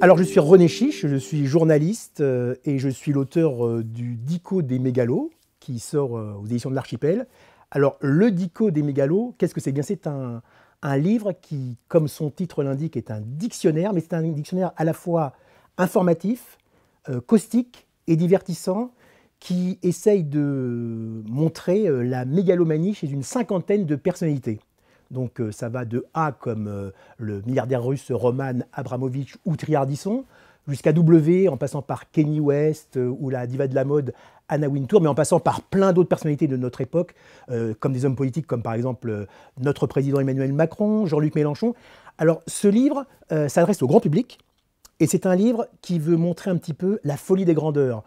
Alors je suis René Chiche, je suis journaliste euh, et je suis l'auteur euh, du Dico des mégalos qui sort euh, aux éditions de l'Archipel. Alors le Dico des mégalos, qu'est-ce que c'est? Bien C'est un livre qui, comme son titre l'indique, est un dictionnaire, mais c'est un dictionnaire à la fois informatif, caustique et divertissant qui essaye de montrer la mégalomanie chez une cinquantaine de personnalités. Donc euh, ça va de A comme euh, le milliardaire russe Roman Abramovich ou Triardisson, jusqu'à W en passant par Kenny West euh, ou la diva de la mode Anna Wintour, mais en passant par plein d'autres personnalités de notre époque, comme des hommes politiques comme par exemple notre président Emmanuel Macron, Jean-Luc Mélenchon. Alors ce livre s'adresse au grand public et c'est un livre qui veut montrer un petit peu la folie des grandeurs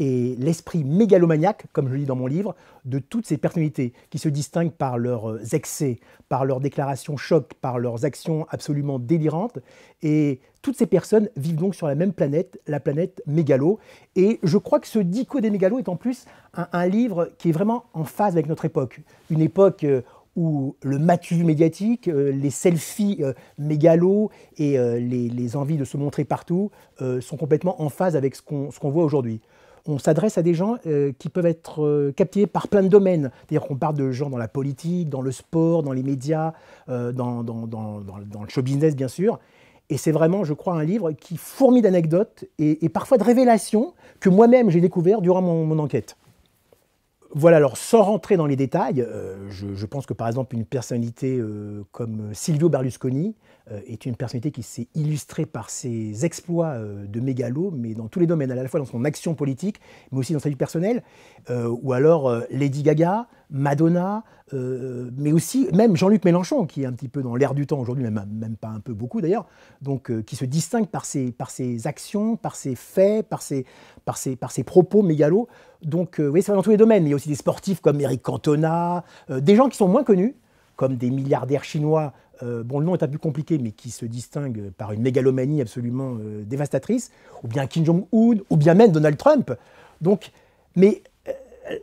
et l'esprit mégalomaniaque, comme je le dis dans mon livre, de toutes ces personnalités qui se distinguent par leurs euh, excès, par leurs déclarations choc, par leurs actions absolument délirantes. Et toutes ces personnes vivent donc sur la même planète, la planète mégalo. Et je crois que ce Dico des mégalos est en plus un, livre qui est vraiment en phase avec notre époque. Une époque euh, où le matu médiatique, euh, les selfies mégalos et les, envies de se montrer partout sont complètement en phase avec ce qu'on voit aujourd'hui on s'adresse à des gens euh, qui peuvent être euh, captivés par plein de domaines. C'est-à-dire qu'on parle de gens dans la politique, dans le sport, dans les médias, euh, dans, le show business bien sûr. Et c'est vraiment, je crois, un livre qui fourmille d'anecdotes et, parfois de révélations que moi-même j'ai découvert durant mon enquête. Voilà, alors sans rentrer dans les détails, euh, je, pense que par exemple une personnalité euh, comme Silvio Berlusconi euh, est une personnalité qui s'est illustrée par ses exploits de mégalo, mais dans tous les domaines, à la fois dans son action politique, mais aussi dans sa vie personnelle, ou alors Lady Gaga, Madonna, mais aussi même Jean-Luc Mélenchon, qui est un petit peu dans l'air du temps aujourd'hui, même, pas un peu beaucoup d'ailleurs, donc qui se distingue par ses, actions, par ses faits, par ses, propos mégalos. Donc oui, c'est dans tous les domaines, aussi des sportifs comme Eric Cantona, euh, des gens qui sont moins connus, comme des milliardaires chinois, euh, bon le nom est un peu compliqué, mais qui se distinguent par une mégalomanie absolument euh, dévastatrice, ou bien Kim Jong-un, ou bien même Donald Trump. Donc, mais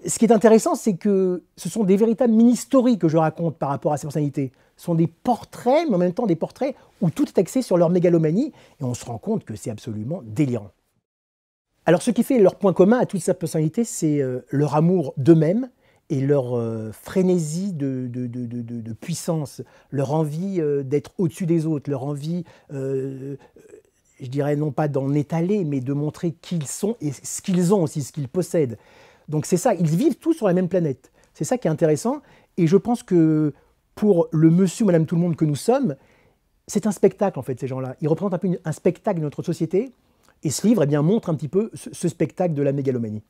ce qui est intéressant, c'est que ce sont des véritables mini-stories que je raconte par rapport à ces personnalités. Ce sont des portraits, mais en même temps des portraits où tout est axé sur leur mégalomanie, et on se rend compte que c'est absolument délirant. Alors ce qui fait leur point commun à toute cette personnalité, c'est euh, leur amour d'eux-mêmes et leur euh, frénésie de, puissance, leur envie euh, d'être au-dessus des autres, leur envie, je dirais non pas d'en étaler, mais de montrer qui ils sont et ce qu'ils ont aussi, ce qu'ils possèdent. Donc c'est ça, ils vivent tous sur la même planète. C'est ça qui est intéressant. Et je pense que pour le monsieur, madame tout le monde que nous sommes, c'est un spectacle en fait, ces gens-là. Ils représentent un peu un spectacle de notre société et ce livre eh bien, montre un petit peu ce, spectacle de la mégalomanie.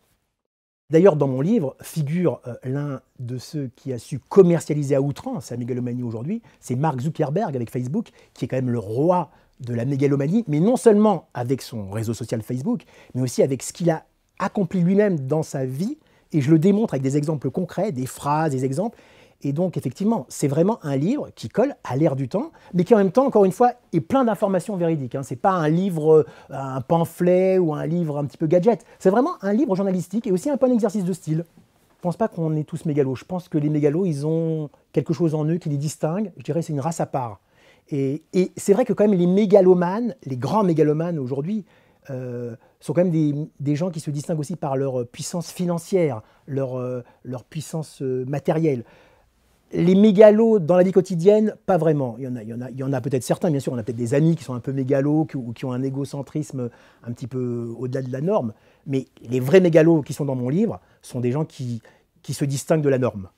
D'ailleurs, dans mon livre figure euh, l'un de ceux qui a su commercialiser à outrance la mégalomanie aujourd'hui, c'est Mark Zuckerberg avec Facebook, qui est quand même le roi de la mégalomanie, mais non seulement avec son réseau social Facebook, mais aussi avec ce qu'il a accompli lui-même dans sa vie, et je le démontre avec des exemples concrets, des phrases, des exemples, et donc, effectivement, c'est vraiment un livre qui colle à l'ère du temps, mais qui en même temps, encore une fois, est plein d'informations véridiques. Hein. Ce n'est pas un livre, euh, un pamphlet ou un livre un petit peu gadget. C'est vraiment un livre journalistique et aussi un peu un exercice de style. Je ne pense pas qu'on est tous mégalos. Je pense que les mégalos, ils ont quelque chose en eux qui les distingue. Je dirais c'est une race à part. Et, c'est vrai que quand même les mégalomanes, les grands mégalomanes aujourd'hui, euh, sont quand même des, gens qui se distinguent aussi par leur puissance financière, leur, euh, leur puissance matérielle. Les mégalos dans la vie quotidienne, pas vraiment. Il y en a, a, a peut-être certains, bien sûr. On a peut-être des amis qui sont un peu mégalos ou qui ont un égocentrisme un petit peu au-delà de la norme. Mais les vrais mégalos qui sont dans mon livre sont des gens qui, qui se distinguent de la norme.